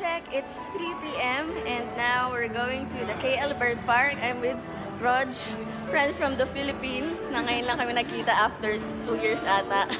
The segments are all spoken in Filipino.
check, it's 3 p.m. and now we're going to the KL Bird Park. I'm with Rog, friend from the Philippines na ngayon lang kami nakita after 2 years ata.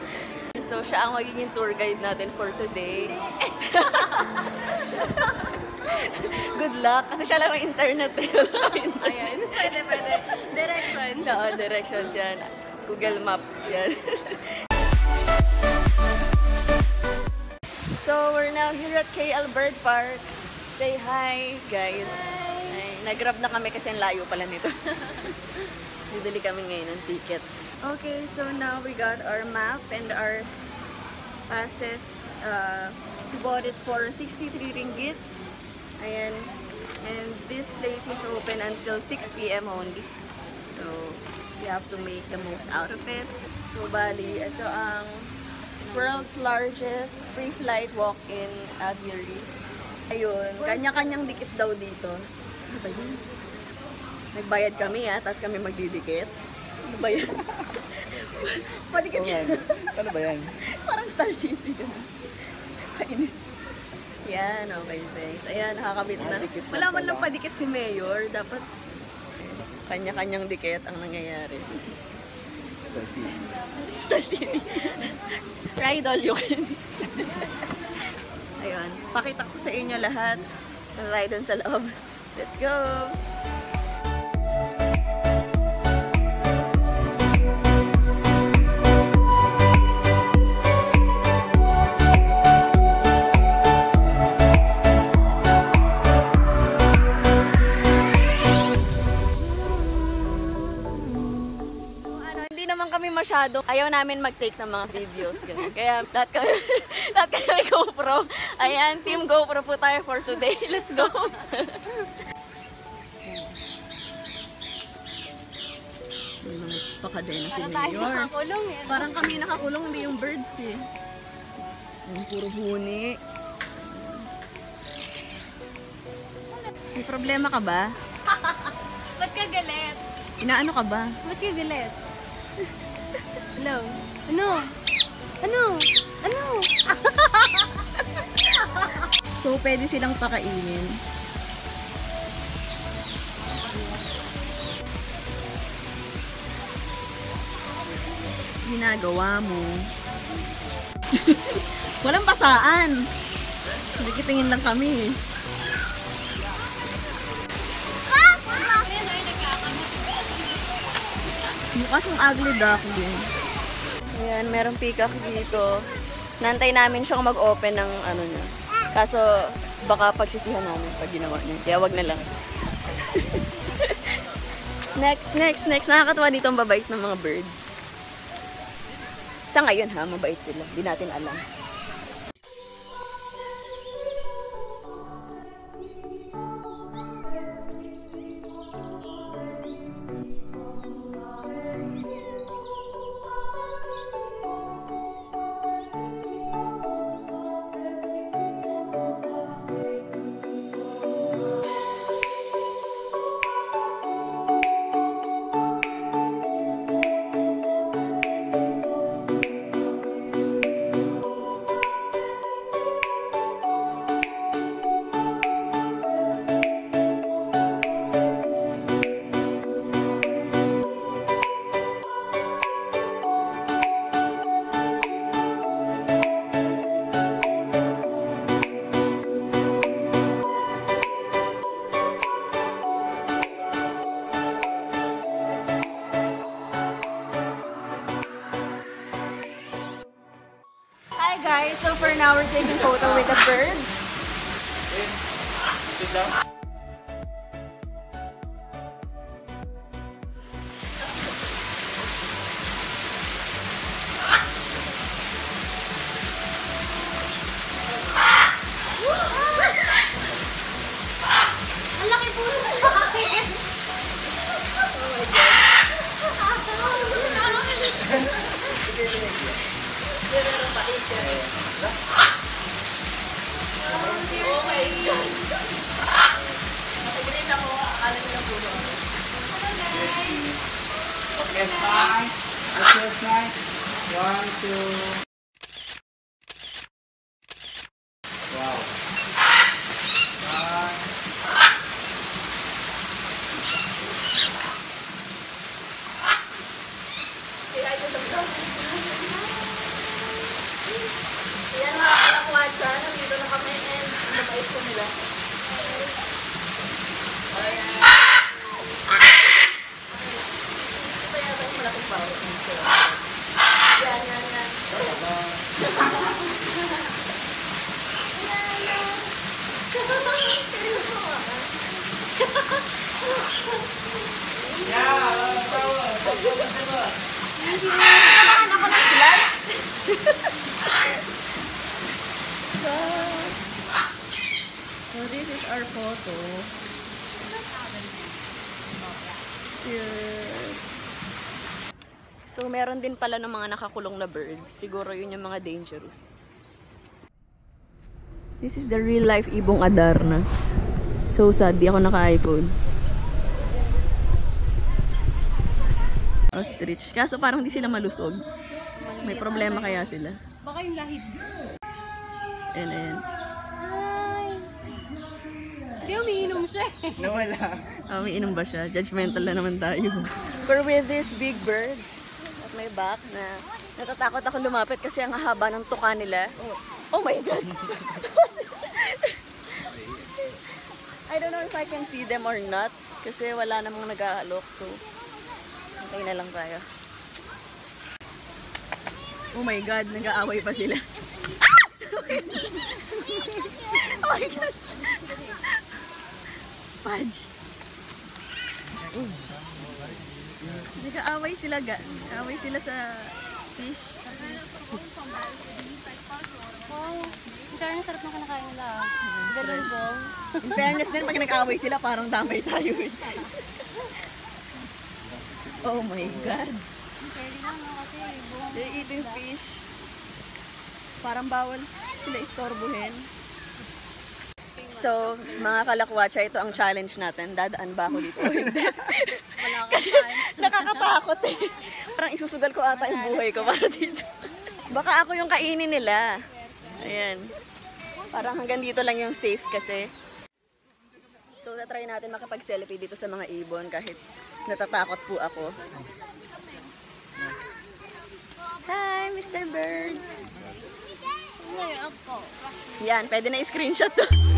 so siya ang magiging tour guide natin for today. Good luck. Kasi siya lang ang internet. Ayan. Pwede, pwede. Directions. Oo, directions yan. Google Maps yan. So, we're now here at KL Bird Park. Say hi, guys. Ay, nag-grab na kami kasi ang layo pala nito. Bibili kami ngayon ng ticket. Okay, so now we got our map and our passes. Uh, we bought it for 63 ringgit. Ayan. And this place is open until 6 p.m. only. So, we have to make the most out of it. So, bali, ito ang world's largest free flight walk-in aviary. Ayun, kanya-kanyang dikit daw dito. Ano ba yun? Nagbayad kami ah, tapos kami magdidikit. Ano ba yan? Padikit yan. Ano ba yan? Parang Star City. Kainis. Yan, okay, thanks. Ayan, nakakabit na. Wala man lang padikit si Mayor. Dapat kanya-kanyang dikit ang nangyayari. Star City. Star City. Ride all you can. Ayun, pakita ko sa inyo lahat. Ride dun sa loob. Let's go! Masyado, ayaw namin mag-take ng mga videos. Ganun. Kaya lahat kami, lahat kami GoPro. Ayan, team GoPro po tayo for today. Let's go! May mga pakadena si Mayor. nakakulong eh. Parang kami nakakulong, hindi yung birds eh. Yung puro huni. May problema ka ba? Ba't ka galit? Inaano ka ba? Ba't ka galit? Hello? Ano? Ano? Ano? So, pwede silang pakainin. Ginagawa mo. Walang basaan. Nakikitingin lang kami. Mukha siyang ugly duckling. Ayan, merong peacock dito. Nantay namin siyang mag-open ng ano niya. Kaso, baka pagsisihan namin pag ginawa niya. Kaya wag na lang. next, next, next. Nakakatawa dito ang babait ng mga birds. Sa ngayon ha, mabait sila. Di natin alam. Guys! So for now, we're taking photo with the birds. Okay, fine. Okay, fine. One, two. Wow. One. Yan mga kalakwatsa, nandito na kami and lumais ko nila. Ayan. Ito yata yung malaking bawal. Yan, yan, yan. So this is our photo. Here. So meron din pala ng mga nakakulong na birds. Siguro yun yung mga dangerous. This is the real life ibong Adarna. So sad, di ako naka-iPhone. Ostrich. Kaso parang di sila malusog. May problema kaya sila. Baka yung lahid. And Ay! Hindi, umiinom siya eh. Nawala. Ah, may inom ba siya? Judgmental na naman tayo. We're with these big birds at my back na natatakot ako lumapit kasi ang haba ng tuka nila. Oh my God! I don't know if I can feed them or not kasi wala namang nag-aalok so hintay na lang tayo. Oh my God, nag-aaway pa sila. oh my God! Fudge! Nag-aaway sila ga. Aaway sila sa fish. Wow. Ang sarap sarap na kinakain nila. Galunggong. In fairness din, pag nag-aaway sila, parang damay tayo eh. Oh my God. They're eating fish. Parang bawal sila istorbohin. So, mga kalakwatsa, ito ang challenge natin. Dadaan ba ako dito? Kasi nakakatakot eh. Parang isusugal ko ata yung buhay ko para dito. Baka ako yung kainin nila. Ayan. Parang hanggang dito lang yung safe kasi. So, natry natin makapag-selfie dito sa mga ibon kahit natatakot po ako. Hi, Mr. Bird. Yan, pwede na i-screenshot to.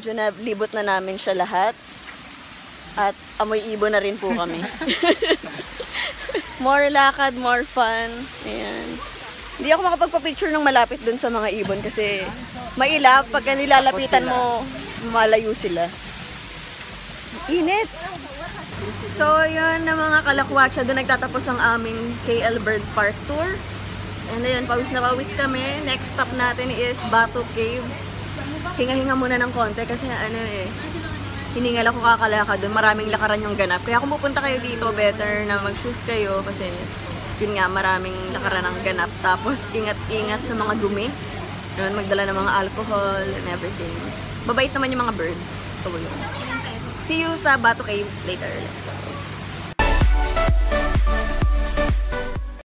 medyo na libot na namin siya lahat. At amoy ibon na rin po kami. more lakad, more fun. Ayan. Hindi ako makapagpa-picture ng malapit dun sa mga ibon kasi mailap pagka nilalapitan mo, malayo sila. Init! So, yun na mga kalakwatsa. Doon nagtatapos ang aming KL Bird Park Tour. And ayun, pawis na pawis kami. Next stop natin is Bato Caves. Hinga-hinga muna ng konti kasi ano eh, hiningal ako kakalaka doon. Maraming lakaran yung ganap. Kaya kung pupunta kayo dito, better na mag-shoes kayo kasi yun nga, maraming lakaran ng ganap. Tapos ingat-ingat sa mga dumi. Yun, magdala ng mga alcohol and everything. Babait naman yung mga birds. So yun. See you sa Bato Caves later. Let's go.